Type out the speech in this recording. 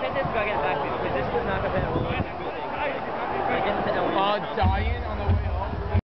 think they've get back to this. Is not a good uh.